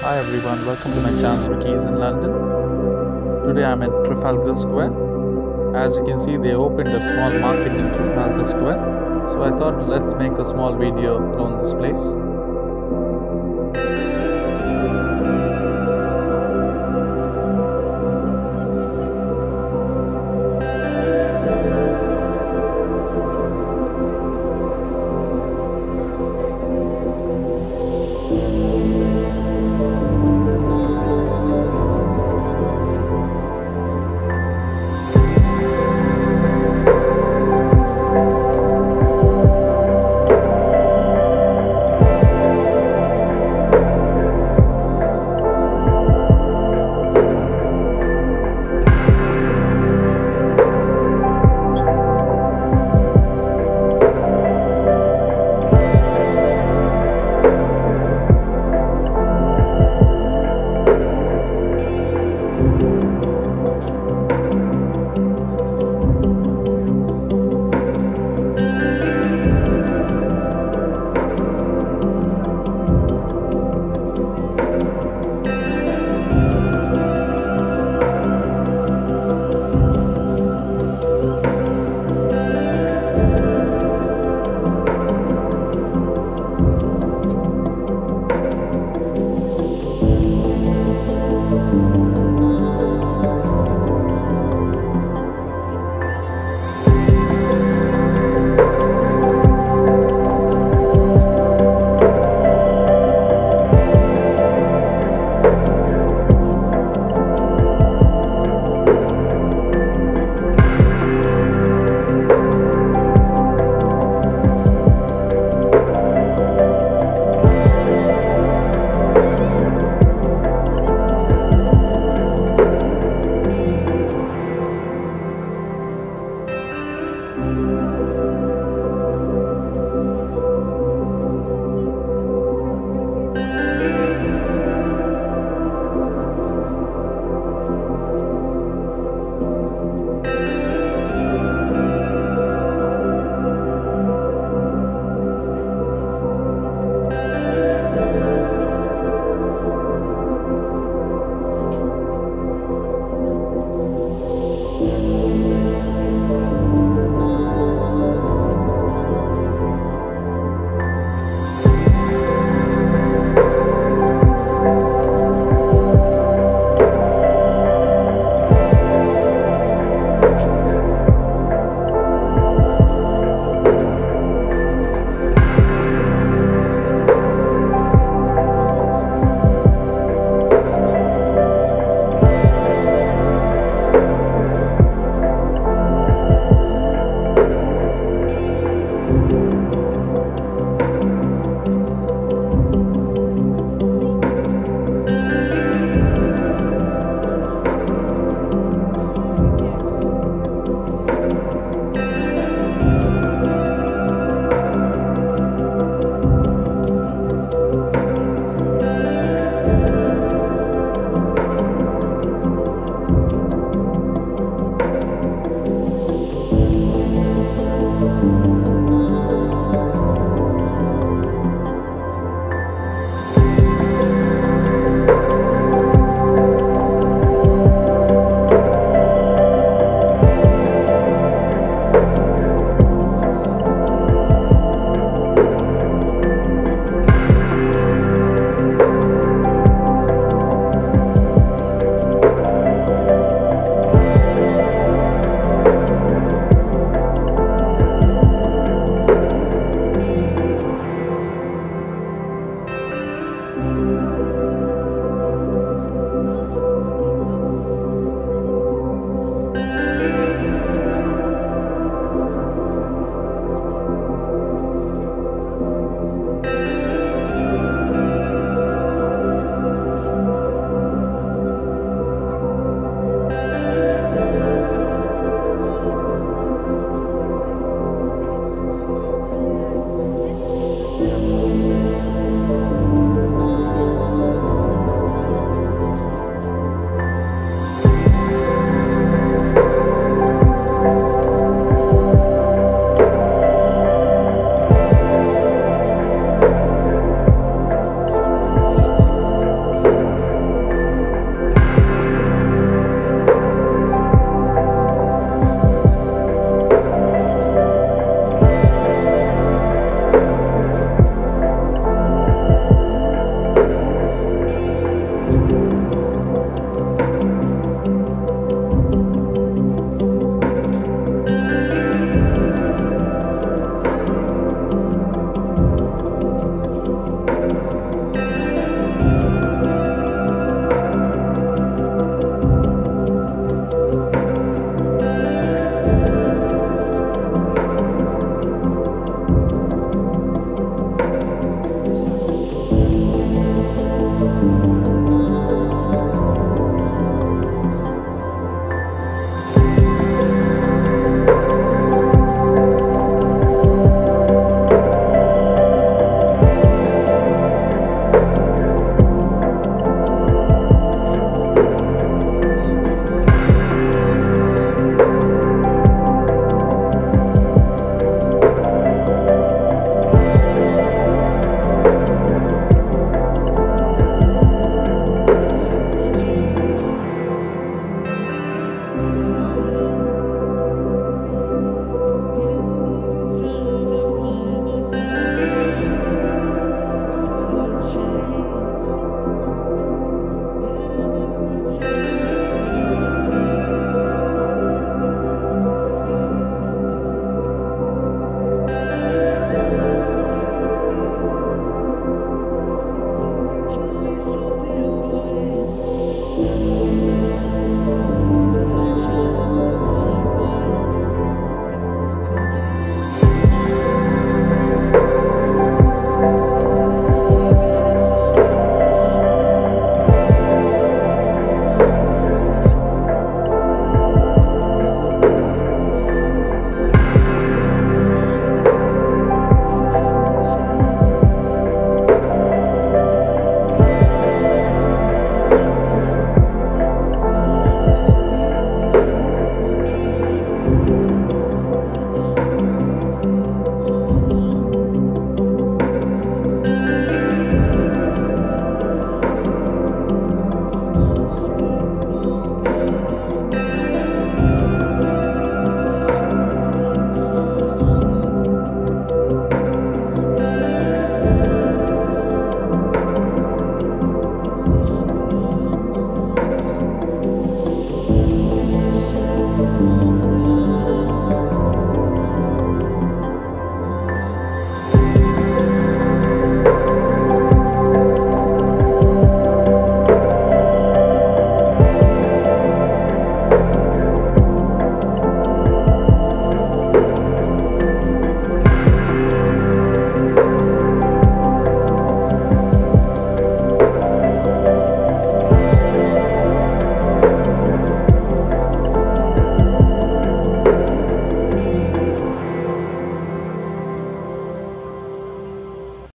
Hi everyone, welcome to my channel Ricky's in London. Today I'm at Trafalgar Square. As you can see, they opened a small market in Trafalgar Square. So I thought let's make a small video around this place.